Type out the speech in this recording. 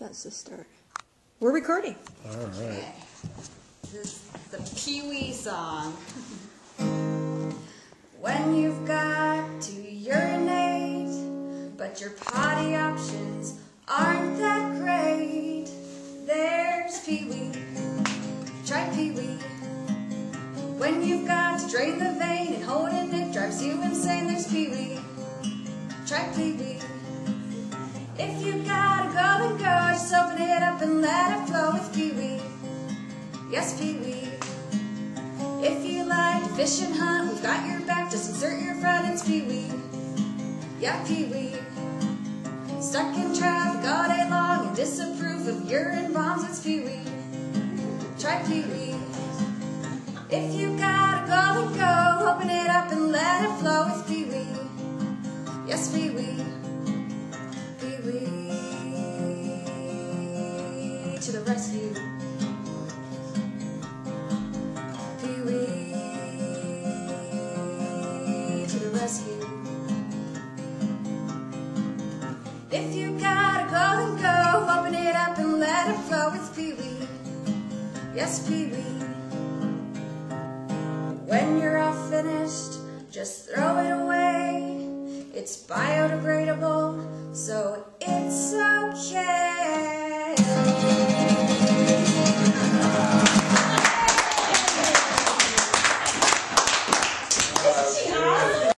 That's the start. We're recording. All right. Okay. This is the Pee Wee song. when you've got to urinate, but your potty options aren't that great, there's Pee Wee. Try Pee Wee. When you've got to drain the vein and holding it drives you insane, there's Pee Wee. Try Pee Wee. Let it flow with Pee Wee. Yes, Pee Wee. If you like fish and hunt, we've got your back. Just insert your front, it's Pee Wee. Yeah, Pee Wee. Stuck in traffic all day long and disapprove of urine bombs, it's Pee Wee. Try Pee Wee. If you gotta go, then go. Open it up and let it flow with Pee Wee. Yes, Pee to the rescue. To the rescue. If you gotta go, then go. Open it up and let it flow with Pee Wee. Yes, Pee Wee. When you're all finished, just throw it away. It's biodegradable, so it's